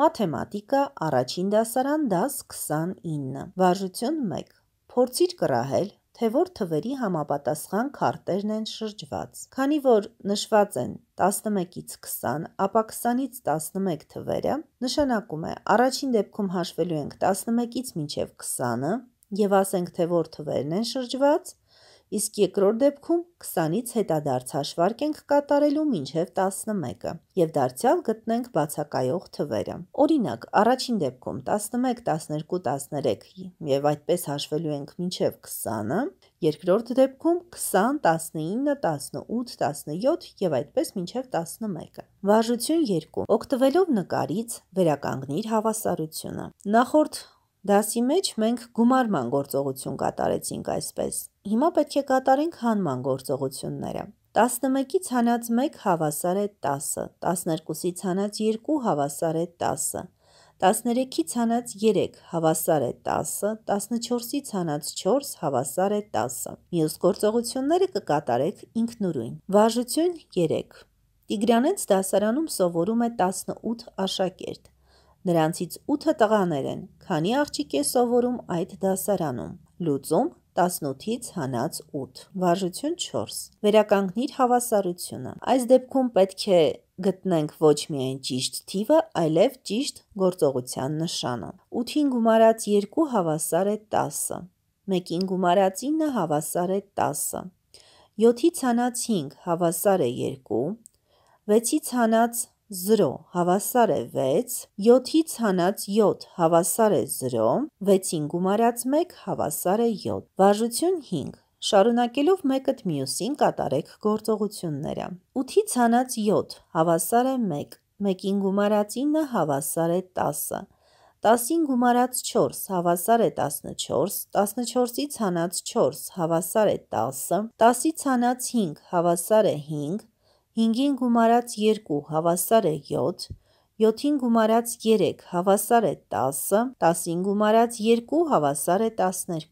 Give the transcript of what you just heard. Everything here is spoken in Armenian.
Մաթեմատիկա, առաջին դասարան, դաս 29 Վարժություն 1 Փորձիր կռահել, թե որ թվերի համապատասխան քարտերն են շրջված։ Քանի որ նշված են 11-ից 20, ապա 20-ից 11 թվերը, նշանակում է առաջին դեպքում հաշվելու ենք 11-ից մինչև 20-ը և ասենք, թե որ թվերն են շրջված, իսկ երկրորդ դեպքում 20-ից հետադարձ հաշվարկ ենք կատարելու մինչև 11-ը և դարձյալ գտնենք բացակայող թվերը։ Օրինակ, առաջին դեպքում 11, 12, 13 և այդպես հաշվելու ենք մինչև 20-ը, երկրորդ դեպքում 20, 19, 18, 17 և այդպես մինչև 11-ը։ Վարժություն 2 Օգտվելով նկարից վերականգնիր հավասարությունը։ Նախորդ դասի մեջ մենք գումարման գործողություն կատարեցինք այսպես։ Հիմա պետք է կատարենք հանման գործողությունները։ 11-ից հանած 1 հավասար է 10, 12-ից հանած 2 հավասար է 10, 13-ից հանած 3 հավասար է 10, 14-ից հանած 4 հավասար է 10։ Մյուս գործողությունները կկատարեք ինքնուրույն։ Վարժություն 3 Տիգրանենց դասարանում սովորում է 18 աշակերտ։ Նրանցից 8-ը տղաներ են։ Քանի աղջիկ է սովորում այդ դասարանում։ Լուծում 18-ից հանած 8։ Վարժություն 4 Վերականգնիր հավասարությունը։ Այս դեպքում պետք է գտնենք ոչ միայն ճիշտ թիվը, այլև ճիշտ գործողության նշանը։ 8-ին գումարած 2 հավասար է 10, 1-ին գումարած 9 հավասար է 10, 7-ից հանած 5 հավասար է 2, 6-ից հանած 0 հավասար է 6, 7-ից հանած 7 հավասար է 0, 6-ին գումարած 1 հավասար է 7։ Վարժություն 5 Շարունակելով մեկըդ մյուսին կատարեք գործողությունները։ 8-ից հանած 7 հավասար է 1, 1-ին գումարած 9 հավասար է 10, 10-ին գումարած 4 հավասար է 14, 14-ից հանած 4 հավասար է 10, 10-ից հանած 5 հավասար է 5, 5-ին գումարած 2 հավասար է 7, 7-ին գումարած 3 հավասար է 10, 10-ին գումարած 2 հավասար է 12։